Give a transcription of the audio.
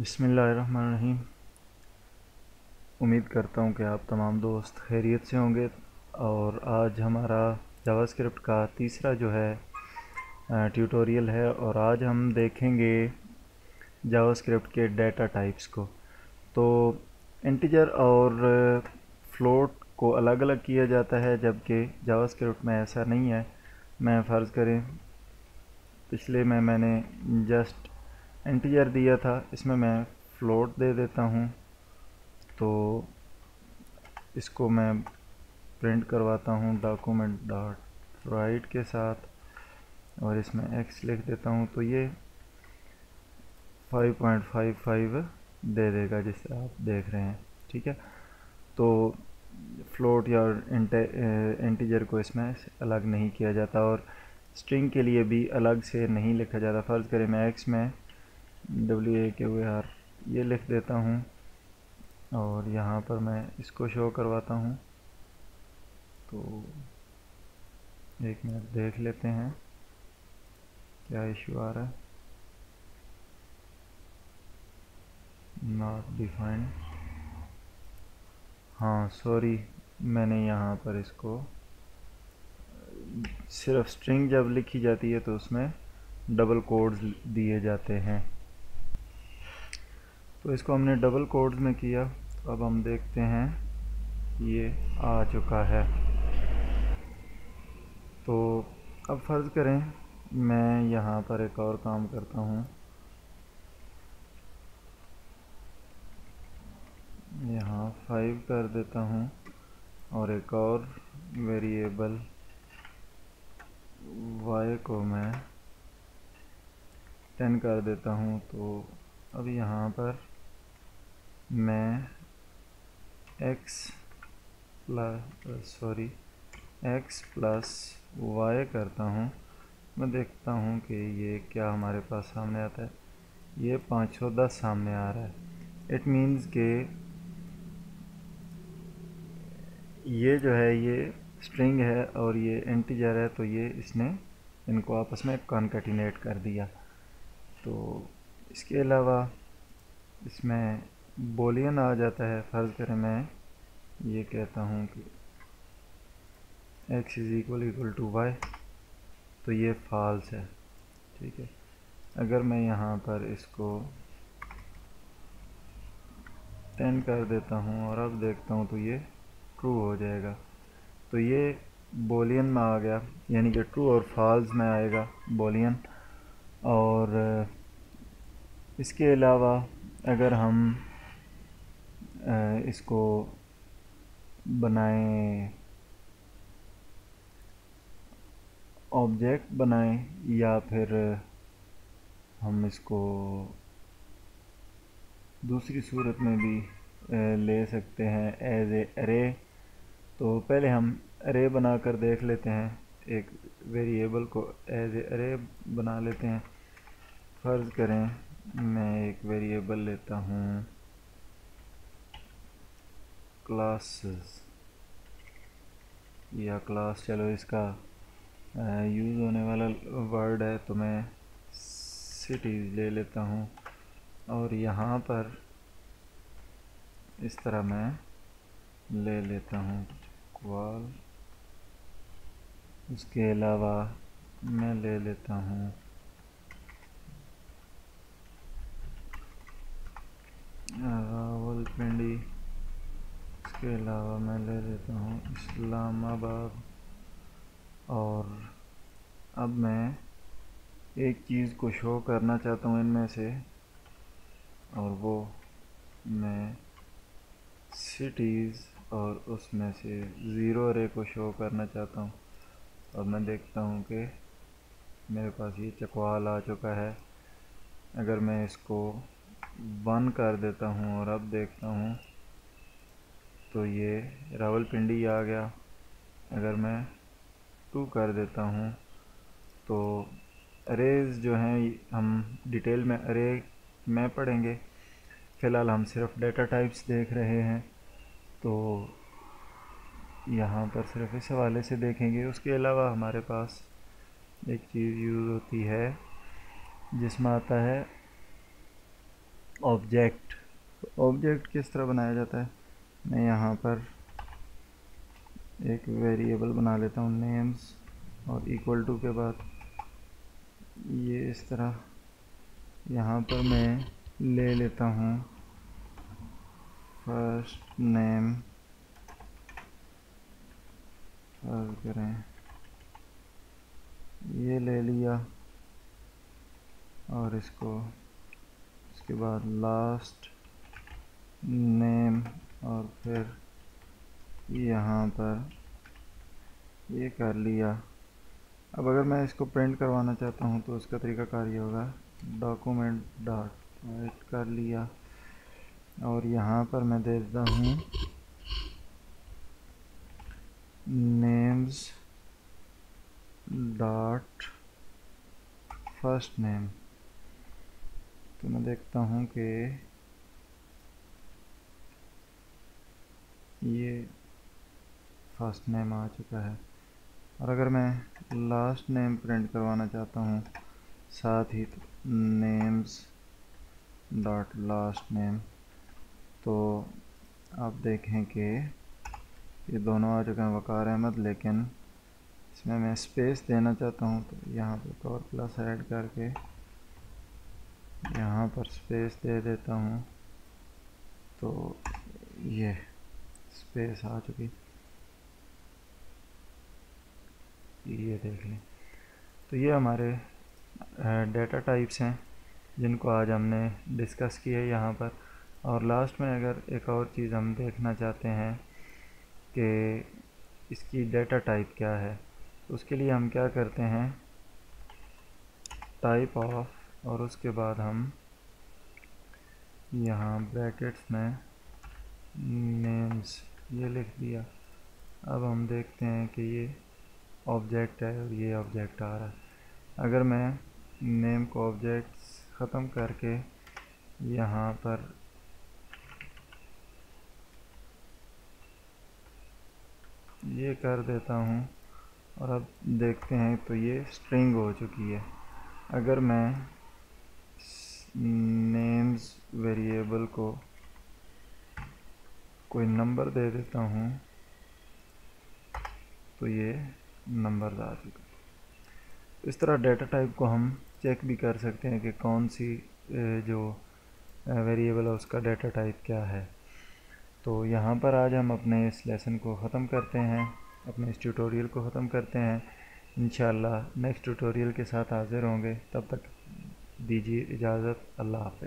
बिसमीम उम्मीद करता हूँ कि आप तमाम दोस्त खैरियत से होंगे और आज हमारा जावास्क्रिप्ट का तीसरा जो है ट्यूटोरियल है और आज हम देखेंगे जावास्क्रिप्ट के डेटा टाइप्स को। तो इंटीजर और फ्लोट को अलग अलग किया जाता है, जबकि जावास्क्रिप्ट में ऐसा नहीं है। मैं फ़र्ज़ करें, पिछले में मैंने जस्ट इंटीजर दिया था, इसमें मैं फ्लोट दे देता हूँ। तो इसको मैं प्रिंट करवाता हूँ डॉक्यूमेंट डॉट राइट के साथ और इसमें एक्स लिख देता हूँ। तो ये 5.55 दे देगा जिसे आप देख रहे हैं, ठीक है? तो फ्लोट या इंटीजर को इसमें अलग नहीं किया जाता और स्ट्रिंग के लिए भी अलग से नहीं लिखा जाता। फ़र्ज़ करें मैं एक्स में डब्ल्यू ए के वे आर ये लिख देता हूँ और यहाँ पर मैं इसको शो करवाता हूँ। तो एक मिनट देख लेते हैं क्या इशू आ रहा है। नॉट डिफाइंड हाँ सॉरी मैंने यहाँ पर इसको, सिर्फ़ स्ट्रिंग जब लिखी जाती है तो उसमें डबल कोड्स दिए जाते हैं। तो इसको हमने डबल कोड्स में किया। अब हम देखते हैं, ये आ चुका है। तो अब फ़र्ज़ करें, मैं यहाँ पर एक और काम करता हूँ। यहाँ फाइव कर देता हूँ और एक और वेरिएबल वाई को मैं टेन कर देता हूँ। तो अब यहाँ पर मैं x plus sorry x plus Y करता हूँ। मैं देखता हूँ कि ये क्या हमारे पास सामने आता है। ये पाँच सौ दस सामने आ रहा है। इट मीन्स के ये जो है, ये स्ट्रिंग है और ये इंटीजर है तो ये इसने इनको आपस में कॉन्कटिनेट कर दिया। तो इसके अलावा इसमें बोलियन आ जाता है, फ़र्ज़ करें मैं ये कहता हूँ कि x is equal equal to Y तो ये फॉल्स है, ठीक है। अगर मैं यहाँ पर इसको टेन कर देता हूँ और अब देखता हूँ तो ये ट्रू हो जाएगा। तो ये बोलियन में आ गया, यानी कि ट्रू और फॉल्स में आएगा बोलियन और इसके अलावा अगर हम इसको बनाएँ ऑब्जेक्ट बनाएँ, या फिर हम इसको दूसरी सूरत में भी ले सकते हैं एज ए अरे तो पहले हम अरे बना कर देख लेते हैं। एक वेरिएबल को एज ए अरे बना लेते हैं। फ़र्ज़ करें, मैं एक वेरिएबल लेता हूँ। क्लासेस या क्लास चलो इसका यूज़ होने वाला वर्ड है तो मैं सिटीज़ ले लेता हूँ। और यहाँ पर इस तरह मैं ले लेता हूँ। क्वाल उसके अलावा मैं ले लेता हूँ रावलपिंडी इसके अलावा मैं ले लेता हूँ इस्लामाबाद। और अब मैं एक चीज़ को शो करना चाहता हूँ इनमें से, और वो मैं सिटीज़ और उसमें से ज़ीरो रे को शो करना चाहता हूँ। और मैं देखता हूँ कि मेरे पास ये चकवाल आ चुका है। अगर मैं इसको बंद कर देता हूँ और अब देखता हूँ तो ये रावलपिंडी आ गया। अगर मैं टू कर देता हूँ तो अरेज जो हैं, हम डिटेल में अरे में पढ़ेंगे। फ़िलहाल हम सिर्फ़ डेटा टाइप्स देख रहे हैं तो यहाँ पर सिर्फ़ इस हवाले से देखेंगे। उसके अलावा हमारे पास एक चीज़ यूज़ होती है, जिसमें आता है ऑब्जेक्ट ऑब्जेक्ट किस तरह बनाया जाता है? मैं यहाँ पर एक वेरिएबल बना लेता हूँ नेम्स और इक्वल टू के बाद ये इस तरह यहाँ पर मैं ले लेता हूँ। फ़र्स्ट नेम फ़र्ज़ करें। ये ले लिया, और इसको, इसके बाद लास्ट नेम और फिर यहाँ पर ये कर लिया। अब अगर मैं इसको प्रिंट करवाना चाहता हूँ तो उसका तरीका कार ये होगा। डॉक्यूमेंट डॉट राइट कर लिया। और यहाँ पर मैं देता हूँ। नेम्स डॉट फ़र्स्ट नेम तो मैं देखता हूँ कि ये फ़र्स्ट नेम आ चुका है। और अगर मैं लास्ट नेम प्रिंट करवाना चाहता हूँ, साथ ही नेम्स डॉट लास्ट नेम तो आप देखें कि ये दोनों आ चुके हैं, वकार अहमद, लेकिन इसमें मैं स्पेस देना चाहता हूँ तो यहाँ पर और प्लस ऐड करके यहाँ पर स्पेस दे देता हूँ। तो ये स्पेस आ चुकी। ये देख लें। तो ये हमारे डेटा टाइप्स हैं, जिनको आज हमने डिस्कस किया है यहाँ पर। और लास्ट में अगर एक और चीज़ हम देखना चाहते हैं कि इसकी डेटा टाइप क्या है, उसके लिए हम क्या करते हैं? टाइप ऑफ़ और उसके बाद हम यहाँ ब्रैकेट्स में नेम्स ये लिख दिया। अब हम देखते हैं कि ये ऑब्जेक्ट है और ये ऑब्जेक्ट आ रहा है। अगर मैं नेम को ऑब्जेक्ट्स ख़त्म करके यहाँ पर ये कर देता हूँ और अब देखते हैं तो ये स्ट्रिंग हो चुकी है। अगर मैं नेम्स वेरिएबल को कोई नंबर दे देता हूँ तो ये नंबर आ चुका इस तरह डेटा टाइप को हम चेक भी कर सकते हैं कि कौन सी जो वेरिएबल है, उसका डेटा टाइप क्या है। तो यहाँ पर आज हम अपने इस लेसन को ख़त्म करते हैं, अपने इस ट्यूटोरियल को ख़त्म करते हैं। इन नेक्स्ट ट्यूटोरियल के साथ हाज़िर होंगे। तब तक दीजिए इजाज़त, अल्लाह हाफ़